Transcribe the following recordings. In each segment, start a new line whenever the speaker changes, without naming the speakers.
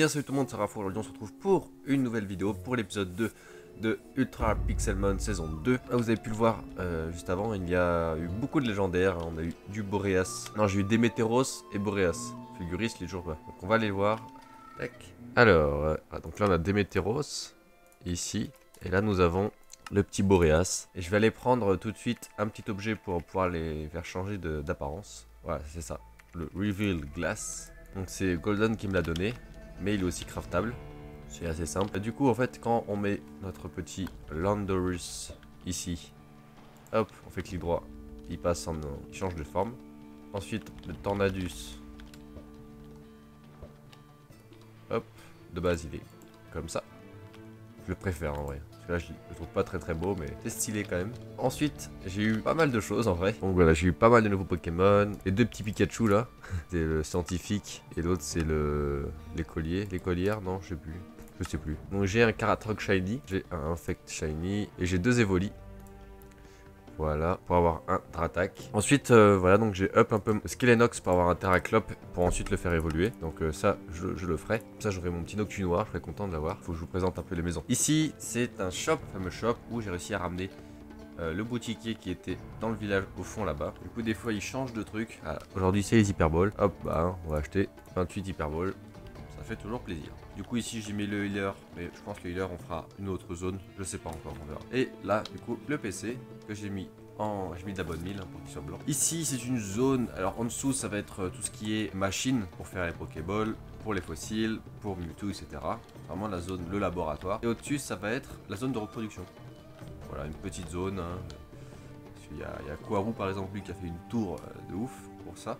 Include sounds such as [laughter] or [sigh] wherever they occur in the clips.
Bien salut tout le monde, c'est Rafo, aujourd'hui on se retrouve pour une nouvelle vidéo, pour l'épisode 2 de Ultra Pixelmon saison 2. Là vous avez pu le voir euh, juste avant, il y a eu beaucoup de légendaires, on a eu du Boreas, non j'ai eu Demeteros et Boreas, Fulguris les jours pas. Donc on va aller voir. Alors, euh, ah, donc là on a Demeteros, ici, et là nous avons le petit Boreas. Et je vais aller prendre tout de suite un petit objet pour pouvoir les faire changer d'apparence. Voilà, c'est ça, le Reveal Glass. Donc c'est Golden qui me l'a donné mais il est aussi craftable. C'est assez simple. Du coup, en fait, quand on met notre petit Landorus ici, hop, on fait clic droit, il passe en... il change de forme. Ensuite, le Tornadus, hop, de base il est comme ça. Je le préfère en vrai. Là, je le trouve pas très très beau, mais c'est stylé quand même. Ensuite, j'ai eu pas mal de choses en vrai. Donc voilà, j'ai eu pas mal de nouveaux Pokémon. Les deux petits Pikachu là, [laughs] c'est le scientifique et l'autre c'est le l'écolier. L'écolière, non, je sais plus. Je sais plus. Donc j'ai un Karatroc Shiny, j'ai un Infect Shiny et j'ai deux Evoli. Voilà, pour avoir un Dratak. Ensuite, euh, voilà, donc j'ai up un peu Skelenox pour avoir un Terraclop pour ensuite le faire évoluer. Donc euh, ça, je, le ferai. Ça, j'aurai mon petit Noctu noir, je serai content de l'avoir. Faut que je vous présente un peu les maisons. Ici, c'est un shop, fameux shop, où j'ai réussi à ramener euh, le boutiquier qui était dans le village au fond là-bas. Du coup, des fois, il change de truc. Ah, aujourd'hui, c'est les hyperballs. Hop, bah, on va acheter 28 hyperballs. Ça fait toujours plaisir. Du coup ici j'ai mis le healer, mais je pense que le healer on fera une autre zone, je sais pas encore, on verra. Et là du coup le PC que j'ai mis en... J'ai mis de la bonne mille hein, pour qu'il soit blanc. Ici c'est une zone, alors en dessous ça va être euh, tout ce qui est machine pour faire les Pokéballs, pour les fossiles, pour Mewtwo, etc. Vraiment la zone, le laboratoire. Et au-dessus ça va être la zone de reproduction. Voilà une petite zone. Hein. Il y, a, il par exemple lui qui a fait une tour euh, de ouf pour ça.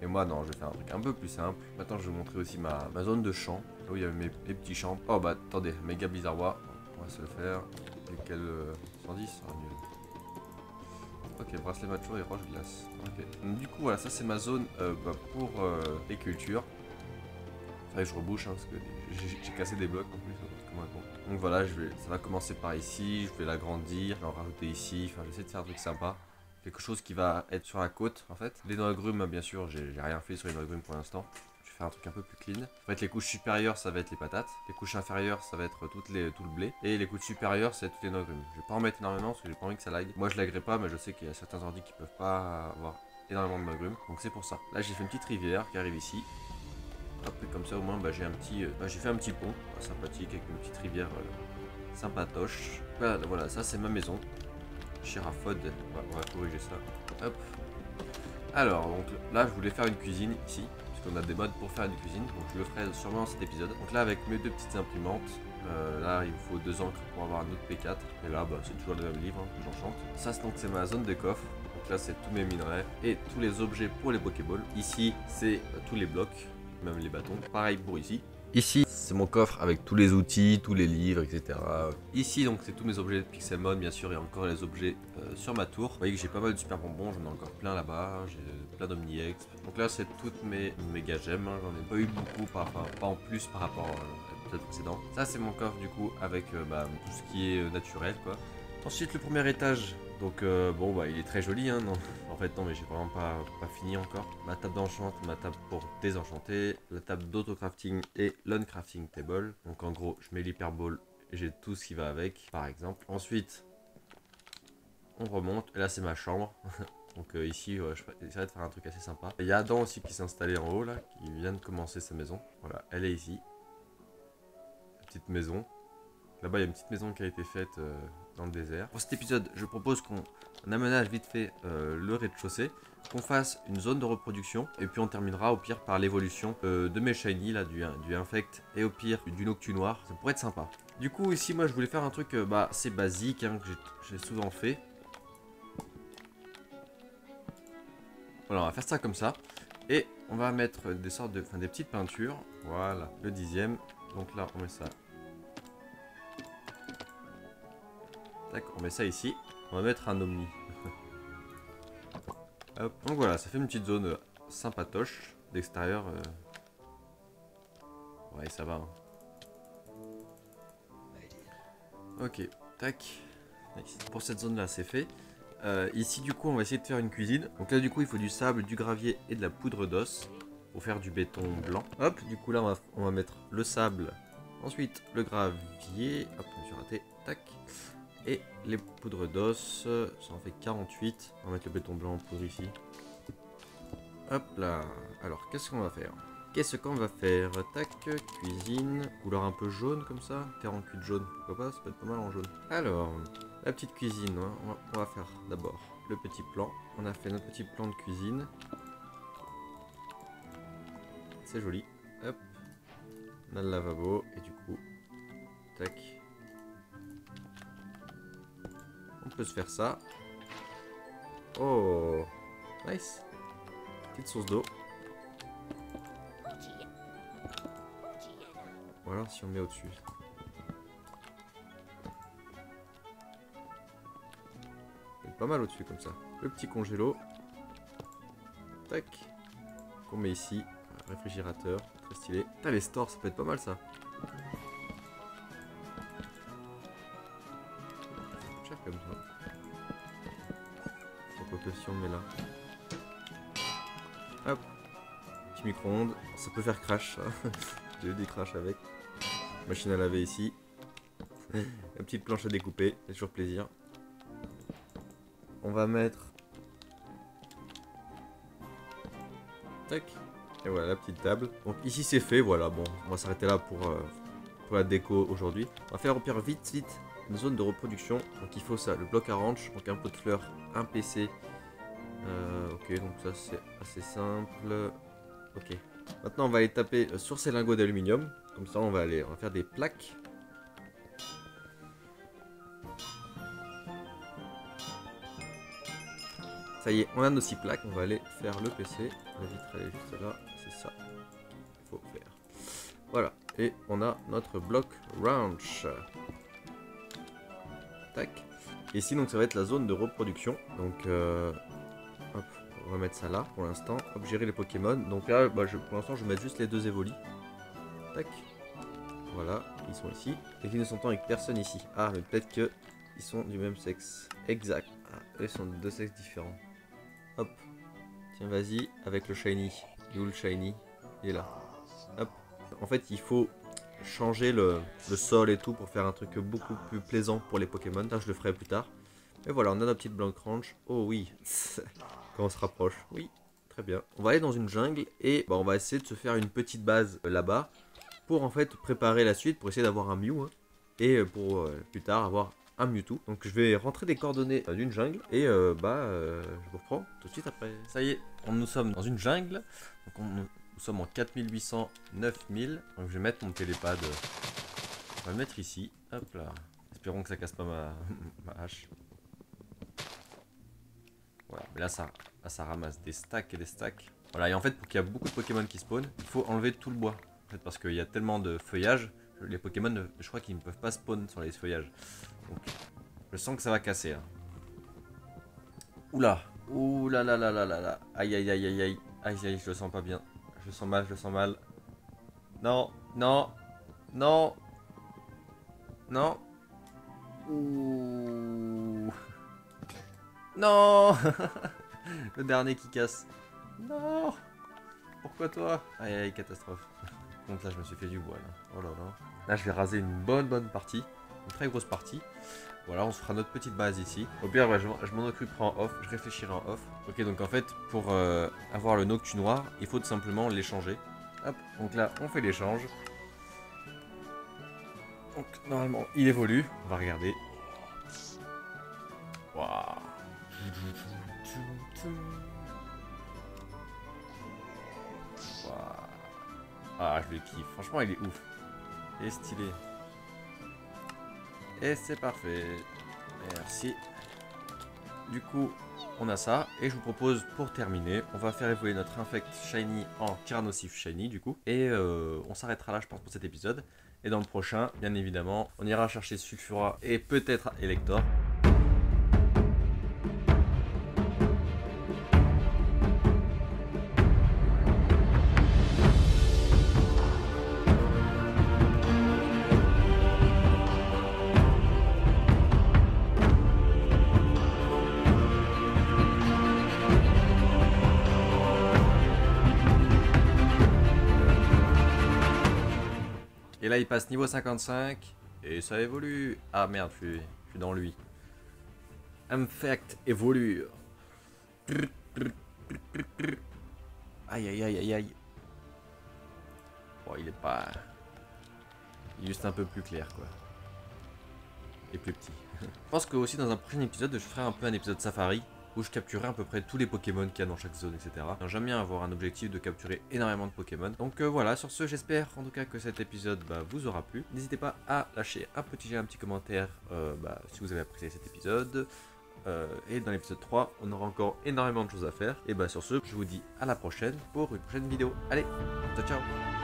Et moi, non, je vais faire un truc un peu plus simple. Maintenant, je vais vous montrer aussi ma, zone de champ. Là il y avait mes, petits champs. Oh, bah, attendez, méga bizarrois. On va se le faire. Lequel 110 euh, Ok, bracelet mature et roche glace. Ok. du coup, voilà, ça c'est ma zone euh, bah, pour les cultures. Que je rebouche hein, parce que j'ai cassé des blocs en plus. Donc voilà, ça va commencer par ici. Je vais l'agrandir, en rajouter ici. Enfin, j'essaie de faire un truc sympa quelque chose qui va être sur la côte en fait. Les agrumes, bien sûr, j'ai rien fait sur les agrumes pour l'instant. Faire un truc un peu plus clean. En fait, les couches supérieures, ça va être les patates. Les couches inférieures, ça va être toutes les, tout le blé. Et les couches supérieures, c'est toutes les agrumes. Je vais pas en mettre énormément parce que j'ai pas envie que ça lag. Moi, je laguerai pas, mais je sais qu'il y a certains ordi qui peuvent pas avoir énormément de agrumes. Donc c'est pour ça. Là, j'ai fait une petite rivière qui arrive ici. Hop, et comme ça, au moins, bah, j'ai un petit, euh, bah, j'ai fait un petit pont sympathique avec une petite rivière euh, sympatoche. Voilà, voilà ça c'est ma maison. Chirafod. On va corriger ça. Hop. Alors, donc là, je voulais faire une cuisine ici, puisqu'on a des modes pour faire une cuisine. Donc, je le ferai sûrement dans cet épisode. Donc là, avec mes deux petites imprimantes, euh, là, il me faut deux encres pour avoir un autre P4. Et là, bah, c'est toujours le même livre hein, que j'enchante. Ça, donc, c'est ma zone de coffre. Donc là, c'est tous mes minerais et tous les objets pour les Pokéballs. Ici, c'est tous les blocs, même les bâtons. Pareil pour ici. Ici, c'est mon coffre avec tous les outils, tous les livres, etc. Ici, donc, c'est tous mes objets de Pixelmon, bien sûr, et encore les objets euh, sur ma tour. Vous voyez que j'ai pas mal de super bonbons, j'en ai encore plein là-bas, j'ai plein d'Omni-X. Donc là, c'est toutes mes méga gemmes, hein. j'en ai pas eu beaucoup, par, enfin, pas en plus par rapport à l'épisode précédent. Ça, c'est mon coffre, du coup, avec euh, bah, tout ce qui est euh, naturel, quoi. Ensuite, le premier étage, donc bon, bah, il est très joli, hein, non? Fait, non, mais j'ai vraiment pas, fini encore. Ma table d'enchant, ma table pour désenchanter, la table d'autocrafting et l'uncrafting table. Donc en gros, je mets l'hyperball et j'ai tout ce qui va avec, par exemple. Ensuite, on remonte. Et là, c'est ma chambre. [laughs] Donc euh, ici, je vais essayer de faire un truc assez sympa. Il y a Adam aussi qui s'est installé en haut, là, qui vient de commencer sa maison. Voilà, elle est ici. Petite maison. Là-bas, il y a une petite maison qui a été faite euh, dans le désert. Pour cet épisode, je propose qu'on aménage vite fait euh, le rez-de-chaussée, qu'on fasse une zone de reproduction, et puis on terminera au pire par l'évolution euh, de mes shiny, là, du, infect, et au pire du noctu noir. Ça pourrait être sympa. Du coup, ici, moi, je voulais faire un truc bah, assez basique, hein, que j'ai souvent fait. Voilà, on va faire ça comme ça. Et on va mettre des sortes de, enfin, des petites peintures. Voilà, le dixième. Donc là, on met ça on met ça ici. On va mettre un Omni. [laughs] Donc voilà, ça fait une petite zone euh, sympatoche d'extérieur. Euh. Ouais, ça va. Hein. Ok, tac. Pour cette zone là, c'est fait. Euh, ici, du coup, on va essayer de faire une cuisine. Donc là, du coup, il faut du sable, du gravier et de la poudre d'os pour faire du béton blanc. Hop, du coup là, on va, mettre le sable. Ensuite, le gravier. Hop, je raté. Tac. Et les poudres d'os. Ça en fait 48. On va mettre le béton blanc en poudre ici. Hop là. Alors, qu'est-ce qu'on va faire? Qu'est-ce qu'on va faire? Tac, cuisine. Couleur un peu jaune comme ça. Terre en cul de jaune. Pourquoi pas? Ça peut être pas mal en jaune. Alors, la petite cuisine. on, va, on va faire d'abord le petit plan. On a fait notre petit plan de cuisine. C'est joli. Hop. On a le lavabo. Et du coup, tac. Peut se faire ça. Oh, nice. Petite source d'eau. Alors si on met au-dessus. Pas mal au-dessus comme ça. Le petit congélo. Tac. Qu'on met ici. Réfrigérateur. Très stylé. Putain les stores ça peut être pas mal. Ça Si on met là. Hop. Petit micro-ondes. Ça peut faire crash. [laughs] J'ai eu des crash avec. Machine à laver ici. [laughs] La petite planche à découper, c'est toujours plaisir. On va mettre. Tac. Et voilà la petite table. Donc ici c'est fait, voilà. Bon, on va s'arrêter là pour, euh, pour la déco aujourd'hui. On va faire au pire vite, vite une zone de reproduction. Donc il faut ça, le bloc à ranch, donc un pot de fleurs, un PC. Euh, ok, donc ça c'est assez simple. Ok. Maintenant, on va aller taper euh, sur ces lingots d'aluminium. Comme ça, on va aller, on va faire des plaques. Ça y est, on a nos six plaques. On va aller faire le PC. La vitre elle est juste là. C'est ça qu'il faut faire. Voilà. Et on a notre bloc ranch. Tac. Ici, donc, ça va être la zone de reproduction. Donc, euh, on va mettre ça là pour l'instant. Hop, gérer les Pokémon. Donc là, bah, pour l'instant, je vais mettre juste les deux évolis. Tac. Voilà, ils sont ici. Et qui ne sont avec personne ici. Ah, mais peut-être que ils sont du même sexe. Exact. Ah, eux ils sont de deux sexes différents. Hop. Tiens, vas-y, avec le shiny. Il shiny? Il est là. Hop. En fait, il faut changer le, sol et tout pour faire un truc beaucoup plus plaisant pour les Pokémon. Je le ferai plus tard. Et voilà, on a notre petite Blanc Ranch. Oh oui. [laughs] Quand on se rapproche. Oui, très bien. On va aller dans une jungle et bah, on va essayer de se faire une petite base euh, là-bas pour en fait préparer la suite pour essayer d'avoir un Mew hein, et euh, pour euh, plus tard avoir un Mewtwo. Donc je vais rentrer des coordonnées d'une jungle et bah je vous reprends tout de suite après. Ça y est, on, nous sommes dans une jungle. Donc on- nous sommes en 4800, 9000. Donc je vais mettre mon télépad. on va le mettre ici. Hop là. Espérons que ça casse pas ma [laughs] hache. Voilà, mais là ça, là ça ramasse des stacks et des stacks. Voilà, et en fait pour qu'il y ait beaucoup de Pokémon qui spawnent, il faut enlever tout le bois. En fait, parce qu'il y a tellement de feuillage, les Pokémon, je crois qu'ils ne peuvent pas spawn sur les feuillages. Donc, je sens que ça va casser. Là. Oula, oula là là là là là, aïe aïe aïe aïe aïe, aïe aïe, je le sens pas bien. Je le sens mal, je le sens mal. Non, non, non, non. Ouh. Non [laughs] Le dernier qui casse. Non Pourquoi toi? Aïe aïe, catastrophe. Donc là, je me suis fait du bois là. Oh là là. Là, je vais raser une bonne bonne partie. Une très grosse partie. Voilà, on se fera notre petite base ici. Au pire, je m'en occuperai en off. Je réfléchirai en off. Ok, donc en fait, pour euh, avoir le Noctu noir, il faut tout simplement l'échanger. Hop, donc là, on fait l'échange. Donc, normalement, il évolue. On va regarder. Ah, je le kiffe. Franchement, il est ouf. Est stylé. Et c'est parfait. Merci. Du coup, on a ça. Et je vous propose, pour terminer, on va faire évoluer notre Infect Shiny en Tyrannosif Shiny, du coup. Et euh, on s'arrêtera là, je pense, pour cet épisode. Et dans le prochain, bien évidemment, on ira chercher Sulfura et peut-être Elector. Il passe niveau 55. Et ça évolue. Ah merde, je suis, dans lui. Infect évolue. Aïe aïe aïe aïe aïe. Bon, il est pas. Il est juste un peu plus clair quoi. Et plus petit. [laughs] je pense que aussi dans un prochain épisode, je ferai un peu un épisode safari où je capturerai à peu près tous les Pokémon qu'il y a dans chaque zone, etc. J'aime bien avoir un objectif de capturer énormément de Pokémon. Donc euh, voilà, sur ce, j'espère en tout cas que cet épisode bah, vous aura plu. N'hésitez pas à lâcher un petit un petit commentaire euh, bah, si vous avez apprécié cet épisode. Euh, et dans l'épisode 3, on aura encore énormément de choses à faire. Et bah sur ce, je vous dis à la prochaine pour une prochaine vidéo. Allez, ciao ciao